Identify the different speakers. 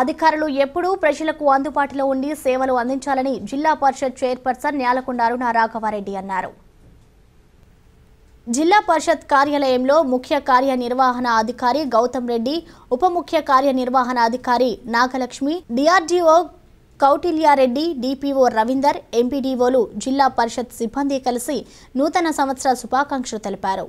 Speaker 1: అధికారులు ఎప్పుడూ ప్రజలకు అందుబాటులో ఉండి సేవలు అందించాలని జిల్లా పరిషత్ చైర్పర్సన్ న్యాలకొండ అరుణ రాఘవారెడ్డి అన్నారు. జిల్లా పరిషత్ కార్యాలయంలో ముఖ్య కార్యనిర్వహణ అధికారి గౌతమ్ రెడ్డి ఉప ముఖ్య కార్యనిర్వహణ అధికారి నాగలక్ష్మి డిఆర్డీఓ కౌటిల్యారెడ్డి డిపిఓ రవీందర్ ఎంపీడీఓలు జిల్లా పరిషత్ సిబ్బంది కలిసి నూతన సంవత్సర శుభాకాంక్షలు తెలిపారు.